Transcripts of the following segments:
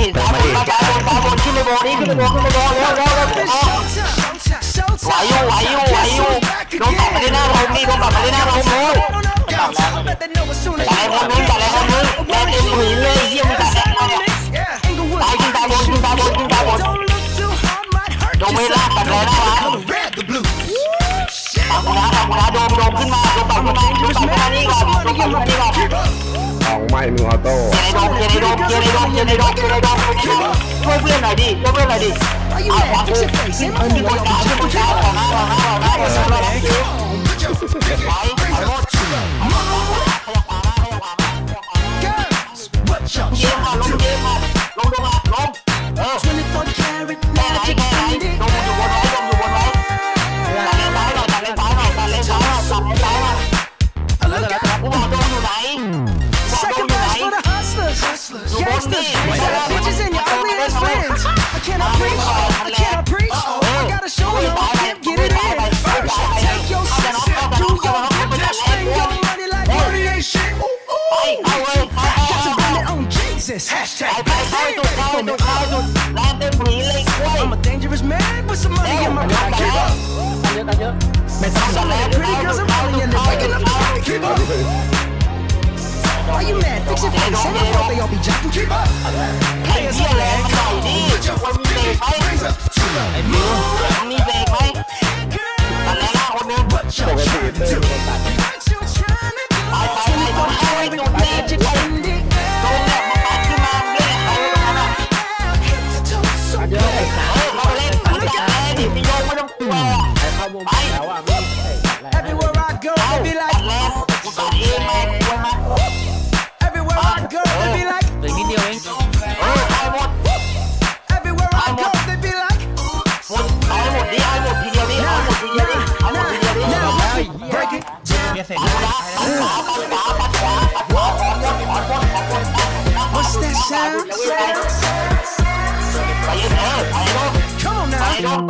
ไม่เห็นสามาสายบนสาบนขึ้นไปโบนี่ขึ้นไปโบขึ้นไปโบเร็วเร็วเร็วไหวอยู่ไหวอยู่ไหวอยู่ลงกลับไปที่หน้าโรงนี่ลงกลับไปที่หน้าโรงเร็วตายคนนึงจับแรงคนนึงแรงเต็มผืนเลยเยี่ยมจับแล้วเนี่ยตายขึ้นตายบนขึ้นตายบนขึ้นตายบนลงไม่ลากตัดเลยนะครับ กูนะกูนะโดมโดมขึ้นมาโดมปักกูนะโดมปักกูนะนี่ก่อนโดมปักกูนะนี่ก่อนของไม่มือออโต้เกียร์ในโดมเกียร์ในโดมเกียร์ในโดมเกียร์ในโดมเกียร์ในโดมช่วยเพื่อนหน่อยดิช่วยเพื่อนหน่อยดิเอาขวากูขึ้นบนขาขึ้นบนขาขวาหน้าขวาหน้าขวาหน้าขวาหน้า this. Hashtag. I'm a dangerous man with some money in my pocket. Keep up. Man, some pretty girls are running and Keep up. Keep up. Keep up. Why you mad? Fix your face. Ain't my fault they all be jocking. Keep up. Players are mad. Put your fingers up to the moon. What you trying to do? What you trying to do? I'm not going to do it.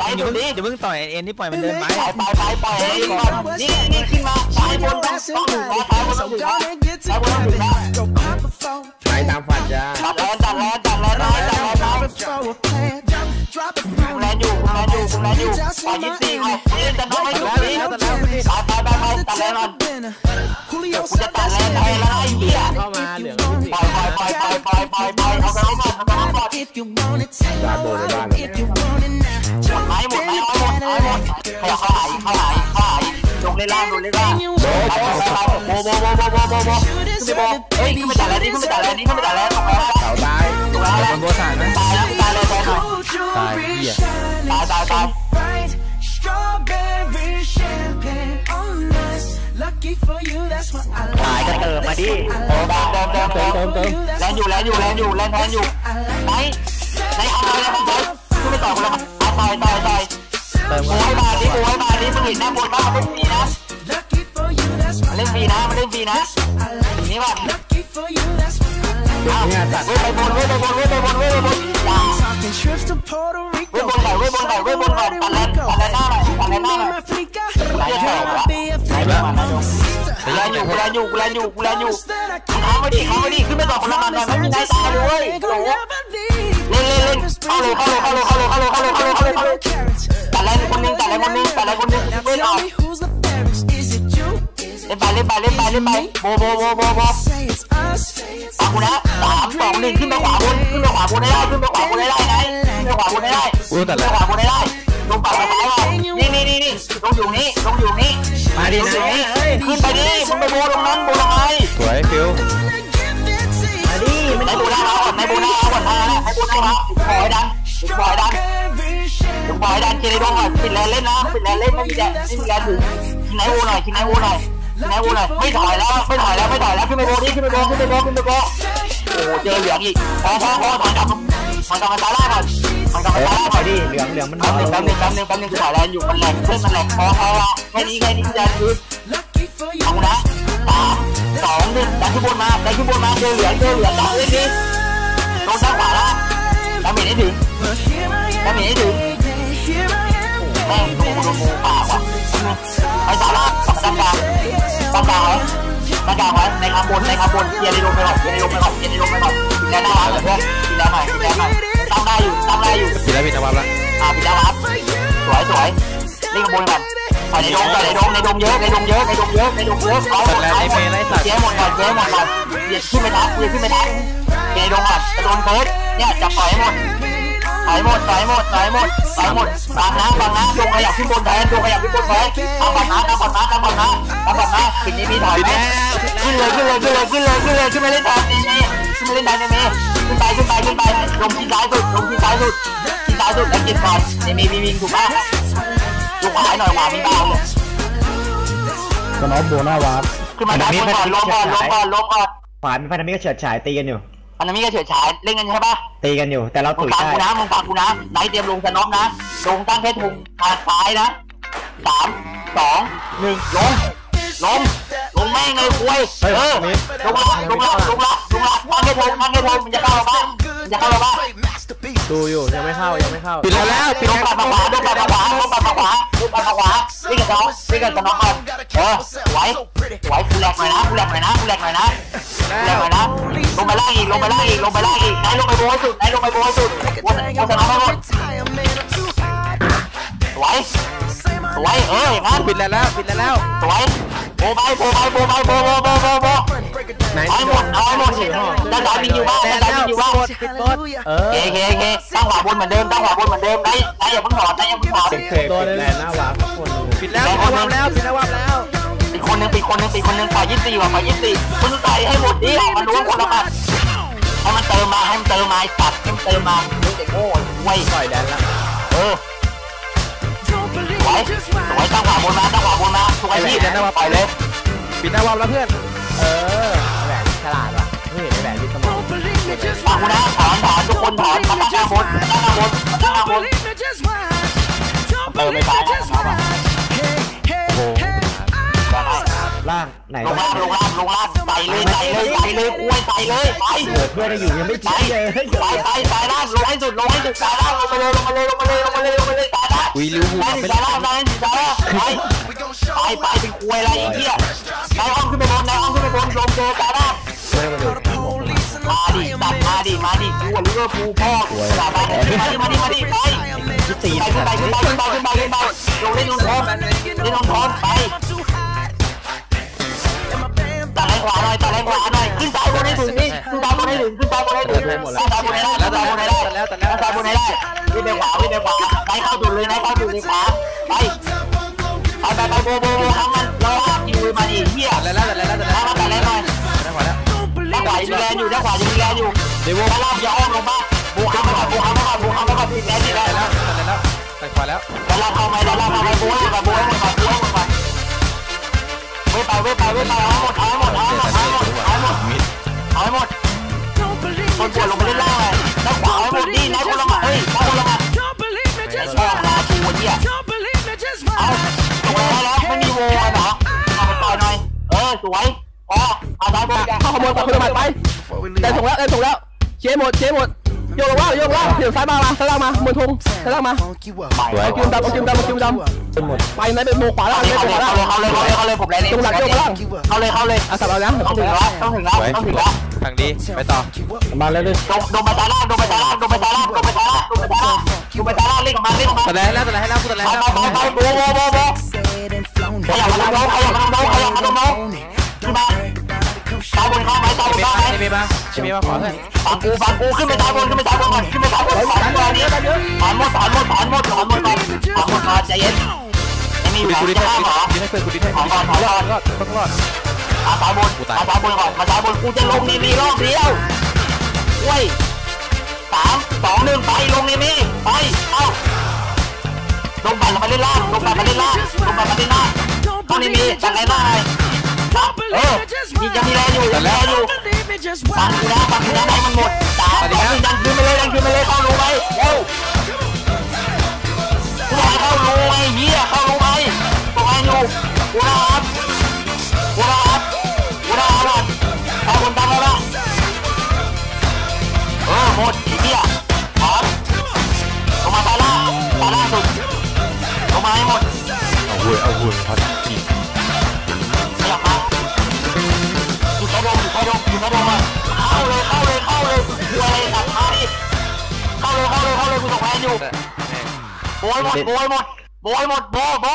ไปอย่นี่เดี๋ยวาเพิ่งต่อยเอ็นที่ปล่อยมันเดินไปไปไปไปนี่นี่ขึ้นมาไปยบนต้องต้องหนึ่งนะสายบนต้องหนึ่งนะสายบนต้องหนึ่งนะไปตามฝันจ้าจับร้อนจับร้อนจับร้อนจับร้อนจับร้อนจับร้อนอยู่คุณแอนอยู่คุณแอนอยู่ไปยี่สิบเลยนี่จะต้องให้ดูนี่สายไปไปไปตัดแล้วนอนเดี๋ยวคุณจะตัดแล้วไปแล้วไอ้เหี้ยเข้ามาเหลืองไปไปไปไปไปไปเอาไปเอาไปเอาไปเอาไปดาโดนในบ้านเลย ขยับเข้าไหลเข้าไหลเข้าไหลลงเล่นล่างลงเล่นล่างโบโบโบโบโบโบโบโบขึ้นไปโบเฮ้ยขึ้นไปตัดแลนนี่ขึ้นไปตัดแลนนี่ขึ้นไปตัดแลนของเราเสาตายถูกแล้วบนโบสานไหมตายแล้วตายเลยตายหน่อย Gold jewelry yeah. shining ตายตายตาย bright. Strawberry champagne on us. Lucky for you, that's what I ตาย like. ก็เติมมาดิเติมเติมเติมเติมเติมเติมแลนอยู่แลนอยู่แลนอยู่แลนแลนอยู่ไหนไหนเอาอะไรมาต่อยขึ้นไปต่อย ป่ะ Lucky for you, that's what I like. อ้าวเว้ยไปบนเว้ยไปบนเว้ยไปบนเว้ยไปบนอย่า Talking trips to Puerto เว้ย Rico. บนหน่อยเว้ยบนหน่อยเว้ยบนหน่อยตัดแลนตัดแลนหน้าหน่อยตัดแลนหน้าหน่อย My flica. ไหลแถว Girl, วะ I'll be a ไหล flica. มาไหลอยู่กูแลนอยู่กูแลนอยู่กูแลนอยู่กูแลนอยู่เข้าไปดิเข้าไปดิขึ้นไปต่อคนละมันไม่มีนายตายเลยเว้ยโอ้โหเล่นเล่นเล่นเข้าเลยเข้าเลยเข้าเลยเข้าเลยเข้าเลยเข้าเลยเข้าเลยเข้าเลยเข้าเลยตัดแลนคนนึงตัดแลนคนนึงตัดแลนคนนึง Now เล่นอ tell อก ล่ it นไปเล่นไปเล่นไปเล่นไปโบโบโบโบโบ say it's us? ฟังกูนะสามสองหนึ่งขึ้นไปขวาบนขึ้นไปขวาบนได้ได้ขึ้นไปขวาบนได้ได้ไงขึ้นไปขวาบนได้ได้กูตัดขึ้นแล้ไปวขวาบนได้ได้ลงปากไปซ้ายมานี่นี่นี่นี่ลงอยู่นี่ลงอยู่นี่มาดิลงอยู่นะนี่เฮ้ยขึ้นไปดิมึงไปโบตรงนั้นโบทำไมสวยฟิวมาดิไม่ในได้โบหน้าเราก่อนในโบหน้าเราก่อนนะให้โบหน้าเราปล่อยดันปล่อยดันปล่อยดันเจริญก่อนปิดแลนเล่นนะปิดแลนเล่นไม่มีแดนไม่มีแลนถึงชิงไหนโบหน่อยชิงไหนโบหน่อยชิงไห นโบหน่อยไม่ถอยแล้วไม่ถอยแล้วไม่ถอยแล้วขึ้นไปโบนี่ขึ้นไปโบขึ้นไปโบขึ้นไปโบโอ้เจอเหลืองอีกพอพอพอถอยกลับถอยกลับมาซายล่าก่อนถอยกลับมาซายล่าไปก่อนดิเหลืองเหลืองมันแป๊บนึงแป๊บนึงแป๊บนึงแป๊บนึงถ่ายแลนอยู่มันแหลกเพื่อนมันแหลกพอพอละแค่นี้แค่นี้จะยืดเอานะสามสองหนึ่งดันขึ้นบนมาดันขึ้นบนมาเจอเหลืองเจอเหลืองดันเล่นดิโดนด้านขวาละดาเมจให้ถึงดาเมจให้ถึง แม่งดูดูมูปากว่ะไปต่อละสองด้านกลางด้านกลางไว้ด้านกลางไว้ในข้างบนในข้างบนเคลียร์ในลงไปก่อนเคลียร์ในลงไปก่อนเคลียร์ในลงไปก่อนเคลียร์หน้าร้านเลยเพื่อนเคลียร์หน่อยเคลียร์หน่อยตั้งได้อยู่ตั้งได้อยู่ปิดแล้วปิดนวับแล้วอ่าปิดแล้วครับสวยสวยเล่นกระบวนกันไปในดงไปในดงในดงเยอะในดงเยอะในดงเยอะในดงเยอะเอาหมดเอาหมดเจ๊หมดก่อนเจ๊หมดก่อนเบียดขึ้นไปทักเบียดขึ้นไปทักในดงก่อนจะโดนเฟิร์สเนี่ยจับต่อยหมด ต่อยหมดต่อยหมดต่อยหมดต่อยหมดบังนะบังนะดงขยับขึ้นบนแทนดงขยับขึ้นบนแทนเอาบังนะเอาบังนะเอาบังนะเอาบังนะสิ่งนี้มีถอยไหมขึ้นเลยขึ้นเลยขึ้นเลยขึ้นเลยขึ้นเลยขึ้นไปเล่นแทนนี่นี่ขึ้นไปเล่นแทนนี่ขึ้นไปขึ้นไปขึ้นไปลงที่ซ้ายสุดลงที่ซ้ายสุดที่ซ้ายสุดแล้วเกินก่อนนี่มีมีวิ่งถูกป่ะลูกขวาหน่อยขวามีบ้างเลยสนอโบน่าวาร์ปขึ้นมาด้านบนก่อนลงก่อนลงก่อนลงก่อนขวามีพันธมิตรเฉิดฉายตีกันอยู่ อันนั้นมีกระเฉิดฉายเล่นกันใช่ป่ะตีกันอยู่ แต่เรามึงตุ๋ยฟังได้กูนะมึงฟังกูนะไหนเตรียมลงสนอมนะลงตั้งแค่ทุงทางซ้ายนะสามสองหนึ่งลงลงลงแม่งเลยคุยเออลงละลงละลงละลงละตั้งแค่ทุงตั้งแค่ทุงมันจะเข้าเราบ้างมันจะเข้าเราบ้าง ดูอยู่ยังไม่เข้ายังไม่เข้าปิดแล้วแล้วปิดแล้วปัดมาขวาลงปัดมาขวาลงปัดมาขวาลงปัดมาขวาวิ่งกับน้องวิ่งกับน้องก่อนเออไหวไหวกูแหลกหน่อยนะกูแหลกหน่อยนะกูแหลกหน่อยนะแหลกหน่อยนะลงไปล่างอีกลงไปล่างอีกลงไปล่างอีกไหนลงไปโบยสุดไหนลงไปโบยสุดวนวนสนองไปหมดสวยสวยเอออย่างนั้นปิดแล้วแล้วปิดแล้วแล้วสวยโบไปโบไปโบไปโบโบโบโบโบไหน เอาให้หมดเอาให้หมดด้านซ้ายมีอยู่บ้างด้านซ้ายมีอยู่บ้างเออเคเคเคตั้งขวาบนเหมือนเดิมตั้งขวาบนเหมือนเดิมได้ได้อย่าเพิ่งถอดได้อย่าเพิ่งถอดเฟกเฟกปิดแลนหน้าวาร์ปคนปิดแล้วปิดนวับแล้วปิดนวับแล้วอีกคนนึงอีกคนนึงอีกคนนึงฝ่ายยี่สิบสี่ว่ะฝ่ายยี่สิบสี่คุณใส่ให้หมดดิออกมาล้วงคนละมัดให้มันเติมมาให้มันเติมมาไอ้สัตว์ให้มันเติมมาดูเด็กโง่ไว้ปล่อยแดนละเออสวยสวยตั้งขวาบนมาตั้งขวาบนมาทุกอาชีพปล่อยเลยปิดนวับแล้วเพื่อน เออแหวนฉลาดว่ะไม่เฮ้ยแหวนมีสมองฟังกูนะถอนถอนทุกคนถอนมาตั้งข้างบนมาตั้งข้างบนมาตั้งข้างบนเติมไม่ตายนะครับโอ้โหได้ล่างไหนลงล่างลงล่างลงล่างใส่เลยใส่เลยใส่เลยคุยใส่เลยไปเกิดเพื่อนได้อยู่ยังไม่ไปชี้เลยไปไปสายล่างลงให้สุดลงให้สุดสายล่างลงมาเลยลงมาเลยลงมาเลยลงมาเลยลงมาเลยสายล่างวีลิวไปสายล่างไปสายล่างไป ไปไปเป็นคุยอะไรไอ้เหี้ยนายอ้อมขึ้นไปบนนายอ้อมขึ้นไปบนลงเจอสายล่ามาดูมาดิตัดมาดิมาดิกูลิเวอร์พูลพ่อสาบานมาดิมาดิมาดิไปที่ไปขึ้นไปขึ้นไปขึ้นไปขึ้นไปขึ้นไปลงเล่นลงท้องเล่นลงท้องไปตัดแรงขวาหน่อยตัดแรงขวาหน่อยขึ้นซ้ายบนให้ถึงนี่ขึ้นซ้ายบนให้ถึงขึ้นซ้ายบนให้ถึงขึ้นซ้ายบนให้ได้ขึ้นซ้ายบนให้ได้ขึ้นซ้ายบนให้ได้วิ่งไปขวาวิ่งไปขวาไปเข้าจุดเลยนะเข้าจุดเลยขวาไป นขวายังมีแรงอยู่เดี๋ยวด้านล่างอย่าอ้อมลงมาบูค้ำไปก่อนบูค้ำไปก่อนบูค้ำไปก่อนติดแรงติดแรงได้แล้แล้ววได้แล้วไปขวาแล้วด้านล่างเข้าไหมด้านล่างเข้าไหมบูให้หมดบูให้หมดก่อนบูให้หมดก่อนเว้ยไปเว้ยไปเว้ยไปเอาหมดเอาหมดเอาหมดเอาหมดเอาหมดเอาหมดคนปวดลงไปเล่นล่างเลยด้านขวาเอาหมดดินายคนละหมัดเฮ้ยนายคนละหมัดไอ้ช่องนาชูเหี้ยเอาลงไปแล้วไม่มีโวเหรอเอาไปต่อยหน่อยเออสวยอ๋อ เอาซ้ายบนกันเข้าขโมยต่อคนละหมัดไปได้ส่งแล้วได้ส่งแล้วเชหมดเชหมดโยกลงล่างโยกลงล่างเดี๋ยวซ้ายมามาซ้ายล่างมามือทงซ้ายล่างมาสวยเอาคิวดำเอาคิวดำเอาคิวดเป็นหมดำไปไหนเป็นโมขวาล่างเข้าเป็นเลยขวาล่างเข้าเลยเข้าเลยเข้าเลยผมแรงนี่ตรงหลังโยกล่างเข้าเลยเข้าเลยอะสับเราแล้วต้องถึงแล้วต้องถึงแล้วต้องถึงแล้วทางดีไปต่อมาแล้วด้วยดงดงไปตาล่างดงไปตาล่างดงไปตาล่างดงไปตาล่างดงไปตาล่างดงไปตาล่างเล่นกับมันเล่นกับมันตัดแล้วแล้วตัดแล้วให้แล้วตัดแล้วไปไปไปไปโบโบโบโบขยับมาตรงน้องขยับมาตรงน้องขยับมาตรงน้องขึ้นมาซ้ายบนนเข้าไหมซ้ายบนเมเข้าไหมมาเมมาเมมาขอเพื่อนฟังกูฟังกูขึ้นไปซ้ายบนขึ้นไปซ้ายบนก่อนขึ้นไปซ้ายบนสอนก่อนนี่สอนหมดสอนหมดสอนหมดสอนหมดก่อนสอนหมดก่อนใจเย็นยังมีอยู่กูไหนดิจะให้ห้ามเหรอดิให้เพื่อนกูดิให้ถอนก่อนถอนก่อนรอดต้องรอดมาซ้ายบนมาซ้ายบนก่อนมาซ้ายบนกูจะลงนี่มีรอบเดียวเว้ยสามสองหนึ่งไปลงนี่มีไปเอ้าลงไปแล้วมาเล่นล่างลงไปมาเล่นล่างลงไปมาเล่นล่างตรงนี้มีจังไรหน้าไง เออมียังมีแรงอยู่ยังมีแรงอยู่ Believe it, just ฟังกูนะฟังกูนะให้มันหมดสามสองหนึ่งดันขึ้นไปเลยดันขึ้นไปเลยเข้ารู้ไหมเร็วกูบอกให้เข้ารู้ไงเฮียเข้ารู้ไหมบอกให้อยู่กูนะครับกูนะครับกูนะครับตาคนตั้งแล้วนะเออหมดไอ้เฮียพร้อมลงมาตาล่าตาล่าสุดลงมาให้หมดเอาหุ่นเอาหุ่นพอดี อยู่โบยหมดโบยหมดโบยหมดโบโบ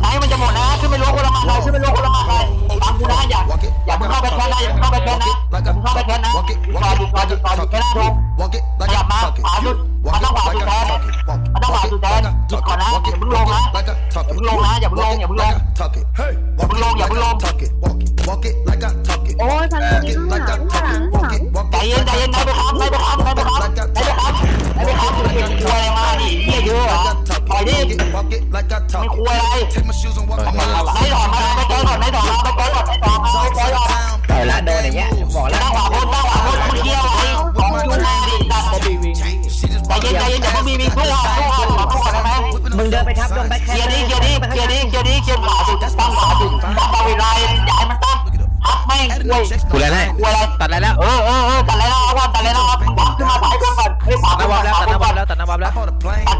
ไหนมันจะหมดนะขึ้นไปล้วงคนละหมาดเลยขึ้นไปล้วงคนละหมาดเลยฟังกูนะอย่าอย่าเพิ่งเข้าไปแคนนะอย่าเพิ่งเข้าไปแคนนะอย่าเพิ่งเข้าไปแคนนะหยุดก่อนหยุดก่อนหยุดก่อนหยุดแค่หน้าดงขยับมาขวาสุดมันต้องขวาสุดแทนมันต้องขวาสุดแทนหยุดก่อนนะอย่าเพิ่งลงนะอย่าเพิ่งลงนะอย่าเพิ่งลงอย่าเพิ่งลงอย่าเพิ่งลงอย่าเพิ่งลงโอ้ I'm on the plane.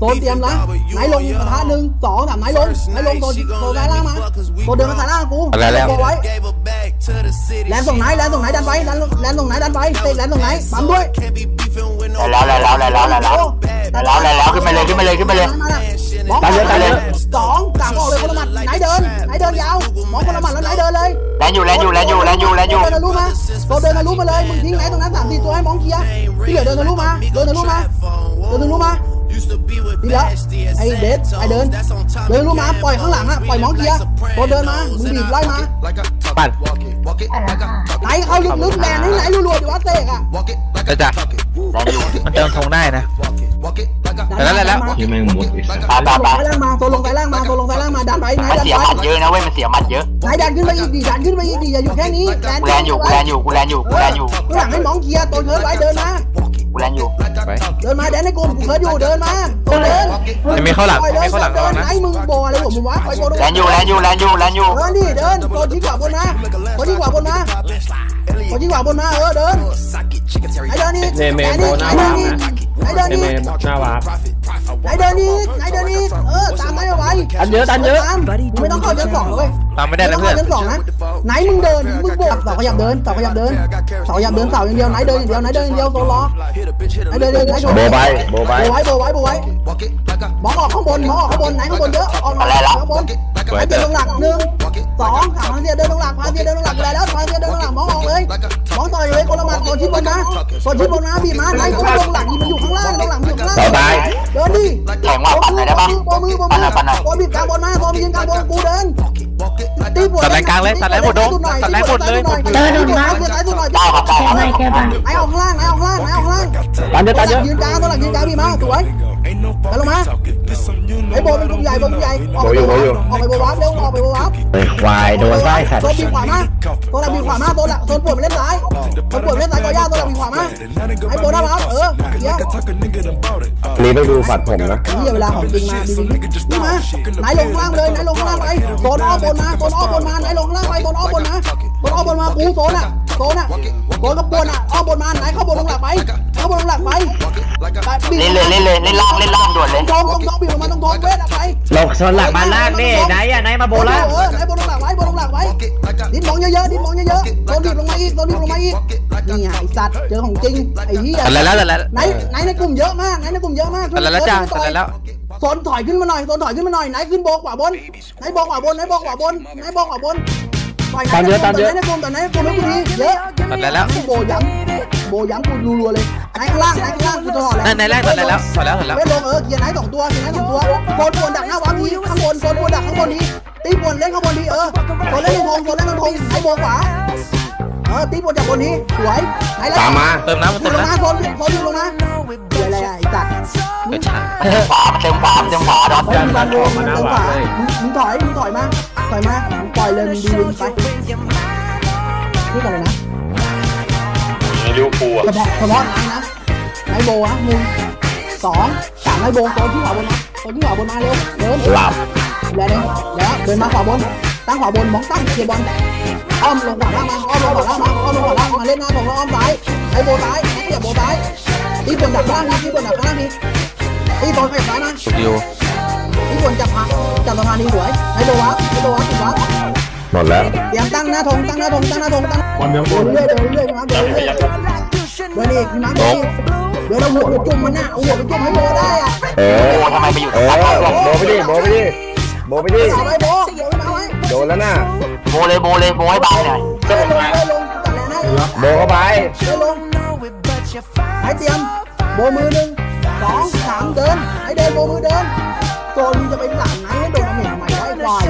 โซนเตรียมนะไหนลงกระทะหนึ่งสองสามไหนลงไหนลงโซนโซนซ้ายล่างมาโซนเดินมาซ้ายล่างกูบอกไว้ Gave her back to the city. แลนส่งไหนแลนส่งไหนดันไปแลนแลนส่งไหนดันไปเตะแลนส่งไหนปั๊มด้วย Can't be beefing with no แล้วแล้วแล้วแล้วแล้วแล้วแล้วแล้วแล้วขึ้นไปเลยขึ้นไปเลยขึ้นไปเลย มองคนละหมัดสองกลางออกเลยคนละหมัดไหนเดินไหนเดินยาวมองคนละหมัดแล้วไหนเดินเลยแลนอยู่แลนอยู่แลนอยู่แลนอยู่แลนอยู่เดินทะลุมาโซนเดินทะลุมาเลยมึงทิ้งไหนตรงนั้นสามสี่ตัวให้มองเคลียร์ที่เหลือเดินทะลุมาเดินทะลุมาเดินทะลุมา Used to be with ดีแล้ว Bashty at ไอ้เบส Santos. ไอ้เดิน That's on top เดิน of รู้มาปล่อยข้างหลังอะปล่อยมองเกียร์โดนเดินมามึงบีบไล่มาปั่นไหนเข้าลึกๆแลนให้ไหนรัวๆดีวะเตะอะแล้วจ้ะแลนอยู่มันเติมทงได้นะ แล้วแล้วแล้วที่แม่งหมดไอ้สัสตามตามลงตามสายล่างมาโซลงสายล่างมาโซลงสายล่างมาดันไปไหนมันดันเสียไปหมัดเยอะนะเว้ยมันเสียหมัดเยอะไหนดันขึ้นไปอีกดิดันขึ้นไปอีกดิอย่าอยู่แค่นี้แลนกูแลนอยู่กูแลนอยู่กูแลนอยู่กูแลนอยู่ข้างหลังให้มองเกียร์ตัวเคิร์ดไว้เดินมากูแลนอยู่ไปเดินมาแดนให้กูกูเคิร์ดอยู่เดินมาตัวเดินไม่มีเข้าหลังปล่อยเลยไม่เข้าหลังเดิระวันงนะไหนมึงโบอะไรของมึงวะปล่อยโบตรงแลนอยู่แลนอยู่แลนอยู่แลนอยู่เดินดิเดินโซที่ขวาบนมาโซที่ขวาบนมาโซที่ขวาบนมาเออเดินไอเดินนี่ไอเดินนี่ ไอเดินนี่ไอเดินนี่หน้าวาร์ปไหนเดินอีกไหนเดินอีกเออตามไหนเอาไว้ตันเยอะตันเยอะตามมึงไม่ต้องเข้าชั้นสองเลยตามไม่ได้นะเพื่อนชั้นสองนะไหนมึงเดินมึงโบกเสาขยับเดินเสาขยับเดินเสาขยับเดินเสาอย่างเดียวไหนเดินอย่างเดียวไหนเดินอย่างเดียวโซล้อไหนเดินเดินไหนโชว์โบไปโบไปโบไว้โบไว้โบไว้มองออกข้างบนมองออกข้างบนไหนข้างบนเยอะออกมาข้างบนสวยพาเสีเติยมตรงหลักหนึ่งสองสามพาเสียเดินตรงหลักพาเสียเดินตรงหลักอะไรแล้วพาเสียเดินตรงหลักมองออกเลยมองต่อยเลยคนละหมัดโซนชิ้นบนนะโซนชิ้นบนนะบีบมาไหนคนละตรงหลักมันอยู่ข้างล่างตรงหลังอยู่ข้างล่างต่อไปเดินดิแข่งว่าปั่นหน่อยได้ปะโบมือโบปั่นมืหน่อยปั่นหน่อยโบบีบกลางบนมาโบบีบกลางบนกูเดิน ตีปวดตัดแรงกลางเลยตัดแรงหมดดงตัดแรงหมดเลยเดินดูนะเดินสุดหน่อยได้ครับได้ครับแค่ไหนแค่บ้างไอ้ออกข้างล่างไอ้ออกข้างล่างไอ้ออกข้างล่างตันเยอะตันเยอะยืนกลางตัวหลังยืนกลางบีบมาสวย ไปลงมาไอ้โบเป็นกลุ่มใหญ่โบกลุ่มใหญ่ออกไปโบวับออกไปโบวับเร็วออกไปโบวับเฮ้ยควายโดนไส้ขัดโซนบีขวามาโซนหลักบีขวามาโซนหลักโซนปวดมาเล่นซ้ายโซนปวดมาเล่นซ้ายกอย่าโซนหลักบีขวามาไอ้โบน่ารักเออเดี๋ยวนี่ต้องดูฝัดผมนะนี่เวลาของจริงมาดีๆนี่มาไหนลงข้างล่างเลยไหนลงข้างล่างไปโซนอ้อมบนมาโซนอ้อมบนมาไหนลงข้างล่างไปโซนอ้อมบนมา โซนอ้อมบนมากูโซนอะโซนอะโซนกับบนอะอ้อมบนมาไหนเข้าบนลงหลักไปเข้าบนลงหลักไปบีเล่นเลยเล่นเลยเล่นล่างเล่นล่างด่วนเลยตรงตรงตรงบีบลงมาตรงตรงเวทอะไปลงชนหลักมาลากดิไหนอะไหนมาโบล่าเออไหนบนลงหลักไว้บนลงหลักไว้ดิ้นมองเยอะๆดิ้นมองเยอะๆโซนบีบลงมาอีกโซนบีบลงมาอีกนี่ไงไอ้สัตว์เจอของจริงไอ้เหี้ยตัดแล้วตัดแล้วไหนไหนในกลุ่มเยอะมากไหนในกลุ่มเยอะมากตัดแล้วจ้าตัดแล้วโซนถอยขึ้นมาหน่อยโซนถอยขึ้นมาหน่อยไหนขึ้นโบกขวาบนไหนโบกขวาบนไหนโบกขวาบนไหนโบกขวาบน ต่อยไหนในกลุ่มไหนในกลุ่มแต่ไหนในกลุ่มไม่ดีเยอะตัดแล้วโบย้ำโบย้ำกูรัวๆเลยไหนข้างล่างไหนข้างล่างกูจะถอดแล้วนั่นในแรกตัดแล้วตัดแล้วตัดแล้วไม่ลงเออเกียร์ไหนสองตัวเกียร์ไหนสองตัวโซนบนดักหน้าวางทีข้างบนโซนบนดักข้างบนนี้ตีบนเล่นข้างบนนี้เออโซนเล่นในธงโซนเล่นในธงไหนโบขวาเออตีบนจากบนนี้สวยไหนแล้วตามมาเติมน้ำมาลเติมงมาน้ำโซนโซนลงมาเดี๋ยวอะไรไอ้สัตว์เกิดช้าขวาเต็มขวาเต็มขวาดอนเฮ้ยมึงมาโดนมึงขวามึงถอยมึงถอยมาถอยมามึงป ล่อยเลยมึงดูมึงไปนี่ก่อนเลยนะลิเวอร์พูลอะเฉพาะเฉพาะนายนะนายโบนะหนึ่งสองสามนายโบโซนที่ขวาบนนะโซนที่ขวาบนมาเร็วเดินหลับแล้วเดินแล้วเดินมาขวาบน ตั้งขวาบนมองตั้งเคลียร์บอลอ้อมลงขวาล่างมาอ้อมลงขวาล่างมาอ้อมลงขวาล่างมาเล่นหน้าของเราอ้อมซ้ายไอ้โบซ้ายไอ้ขยับโบซ้ายตีบนดักข้างล่างทีตีบนดักข้างล่างทีตีบอลขยับซ้ายมาสุดอยู่ ตีบนจับพักจับสะพานทีสวยไอ้โบวับไอ้โบวับถูกวับหมดแล้วเตรียมตั้งหน้าธงตั้งหน้าธงตั้งหน้าธงตั้งเดินเรื่อยเดินเรื่อยมาเดินเรื่อยเดินอีกพี่มาเดินอีกเดี๋ยวเราหัวไปจุ่มมันน่ะเอาหัวไปจุ่มให้โบได้อะเออโอ้ทำไมไปอยู่เอตรงอนั้นโบไปดิโบไปดิโบไปดิเอาไว้โบโบมาไว้โดนแล้วน่ะโบเลยโบเลยโบให้บังหน่อยได้ลงได้ลงตัดแรงให้โบเข้าไปได้ลงให้เตรียมโบมือหนึ่งสองสามเดินให้เดินโบมือเดิน โซนมึงจะไปหลังไหนให้โดนน้ำเหม็นทำไมวะไอ้ควาย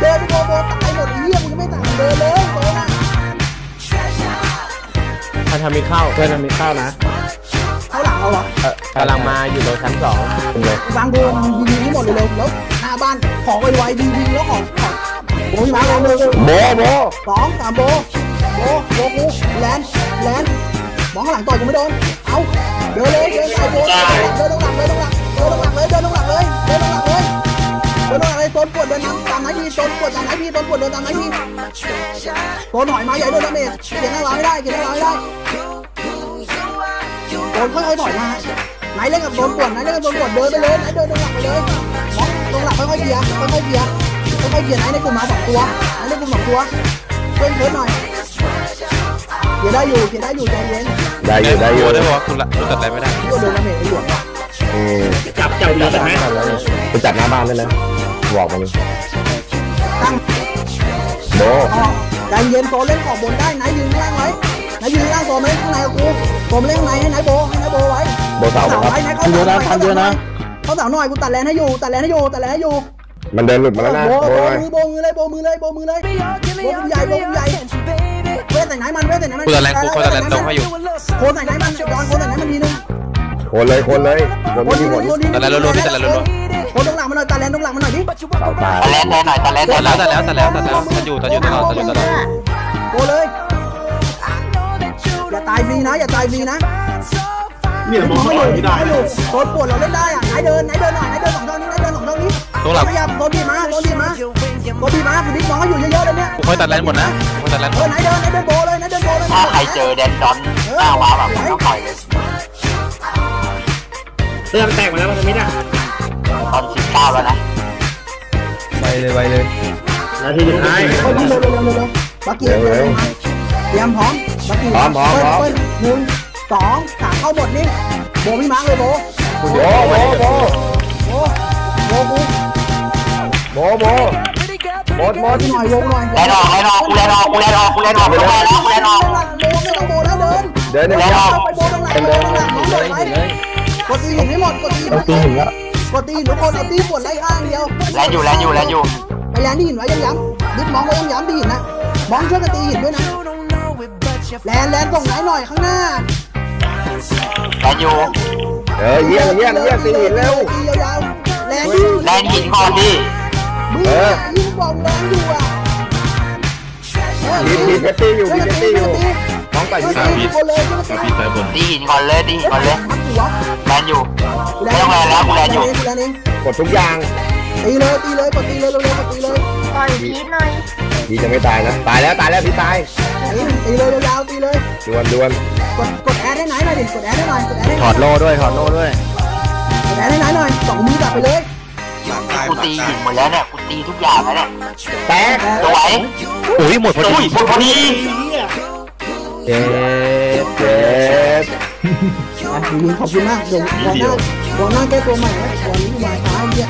เดินไปโบโบตายหมดไอ้เหี้ยมึงจะไม่ต่างเดินเลยโซนอะถ้าทำมีเข้าเพื่อนทำมีเข้านะเขาหลังเราเหรอกำลังมาอยู่ตรงชั้นสองบางโบมึงยิงให้หมดเลยเร็วแล้วหน้าบ้านของไวๆดีๆแล้วของของโบยมาเลยเลยโบโบสองสามโบโบโบกูแลนแลนมองข้างหลังต่อยกูไม่โดนเอาเดินเลยเดินไปโบเดินลงหลังเดินลงหลัง เดินลงหลังเลยเดินลงหลังเลยเดินลงหลังเลยเดินลงหลังเลยโซนปวดเดินนำตามไหนทีโซนปวดตามไหนทีโซนปวดเดินตามไหนทีโซนหอยมาใหญ่โดนดาเมจเกียร์หน้าร้ายไม่ได้เกียร์หน้าร้ายไม่ได้โซนค่อยๆถอยมาไหนเล่นกับโซนปวดไหนเล่นกับโซนปวดเดินไปเลยไหนเดินลงหลังไปเลยมองลงหลังค่อยๆเกียร์ค่อยๆเกียร์ค่อยๆเกียร์ไหนในกลุ่มมาสองตัวไหนในกลุ่มสองตัวเพิ่มเพิ่มหน่อยเกียร์ได้อยู่เกียร์ได้อยู่ใจเย็นได้อยู่ได้อยู่ได้บอกว่าคุณละคุณตัดอะไรไม่ได้ก็โดนดาเมจไปหลวง อืมจับจับจับไหมไปจัดหน้าบ้านได้เลยบอกมาเลยตั้งโบออกใจเย็นโซนเล่นขอบบนได้ไหนยืนข้างล่างไว้ไหนยืนข้างล่างโซนไม่เล่นข้างในกับกูโซนเล่นข้างในให้ไหนโบให้ไหนโบไว้โบเสาครับไว้ไหนเขาเสาหน่อยเขาเสาหน่อยเขาเสาหน่อยกูตัดแลนให้อยู่ตัดแลนให้อยู่ตัดแลนให้อยู่มันเดินหลุดมาแล้วนะโบโบโบเลยมือโบมือเลยโบมือเลยโบมือเลยโบมือใหญ่โบมือใหญ่เว้ยใส่ไหนมันเว้ยใส่ไหนมันคุณตัดแรงกูคุณตัดแรงตรงให้อยู่โคนใส่ไหนมันย้อนโคนใส่ไหนมันทีนึงโคนเลยโคนเลยโคนโคไม่นทีมีนึผงลโคนทีนึงตัดแรงรัวๆพี่ตัดแรงรัวโคนตรงหลังมันหน่อยตัดแลนตรงหลังมันหน่อยดิเสาตายตะเลนแทนหน่อยตะเลนแทตันดหน่แล้อวยตัดแล้วตัดแล้วตัดแล้วตัดอยู่ตัดอยู่ตลอดตัดอยู่ตลอดโกเลยอย่าตายฟรีนะอย่าตายฟรีนะเนี่ยมองไม่ไม่อเห็ยู่นไม่ได้ไม่อยู่โซนปวดเราเล่นได้อะไหนเดินไหนเดินหน่อยไหนเดินสองเท่านี้ไหนเดินสองเท่านี้ตรงหลังพยายามโซนดีมาโซนดีมาโซนดีมาคุณดิ๊กน้องเขาอยู่เยอะๆเลยเนี่ยกูค่อยตัดแรงหมดนะค่อยตัดแรงหมเออดไหนเดินไหนเดินโบเลยไหนเดินโบเลยถ้าใครเจอแดนดอนหน้าว้าแบบต้องปล่อยเลย เสื้อแตกมาแล้วมันไม่ได้ตอนสิบเก้าแล้วนะ ไปเลยไปเลยนาทีสุดท้ายเฮ้ยเร็วเร็วเร็วเร็วเร็วบักกี้เร็วเร็วมาเตรียมพร้อมบักกี้พร้อมพร้อมพร้อมเปิ้ลหนึ่งสองสามเข้าหมดนี่โบพี่มาร์คเลยโบโบโบโบโบโบกูโบโบหมดหมดหน่อยวงหน่อยแลนออกแลนออกกูแลนออกกูแลนออกกูแลนออกกูแลนออกกูแลนออกโบไม่ต้องโบแล้วเดินเดินเดินแลนออกไปโบตรงหลังไปโบตรงหลังน้องเลยไป กดตีหินให้หมดกดตีหินกดตีหินแล้วกดตีหินทุกคนเอาตีปวดไล่ข้างเดียวแลนอยู่แลนอยู่แลนอยู่ไปแลนที่หินไว้ย้ำๆดิบมองไว้ย้ำๆที่หินนะมองช่วยกันตีหินด้วยนะแลนแลนส่งไหนหน่อยข้างหน้าแลนอยู่เออเยี่ยมเยี่ยมเยี่ยมตีหินเร็วตียาวๆแรงดิแลนหินก่อนดิมึงเออยิงบอกแรงอยู่อะ มีมีเซฟตี้อยู่มีเซฟตี้อยู่น้องต่อยช่วยพี่ตีคนเลยช่วยตีพี่สายบนตีหินก่อนเลยตีหินก่อนเลยมัดหัวแลนอยู่ไม่ต้องแลนแล้วกูแลนอยู่กูแลนเองกดทุกอย่างตีเลยตีเลยกดตีเลยเร็วๆกดตีเลยต่อยพีทหน่อยพี่จะไม่ตายนะตายแล้วตายแล้วพี่ตายตีตีเลยยาวๆตีเลยดวนดวนกดกดแอดได้ไหนหน่อยดิกดแอดได้หน่อยกดแอดได้หถน่ออยดโล่ด้วยถอดโล่ด้วยกดแอดได้ไหนหน่อยสองมือจับไปเลย กูตีหินหมดแล้วเนี่ยกูตีทุกอย่างแล้วเนี่ยแตกสวยอุ้ยหมดพออุ้ดียหมดพอดีเจ็บเจ็บขอบคุณมากเดี๋ยวรอหน้ารอหน้าแก้ตัวใหม่นะวันนี้มาช้าเนี่ย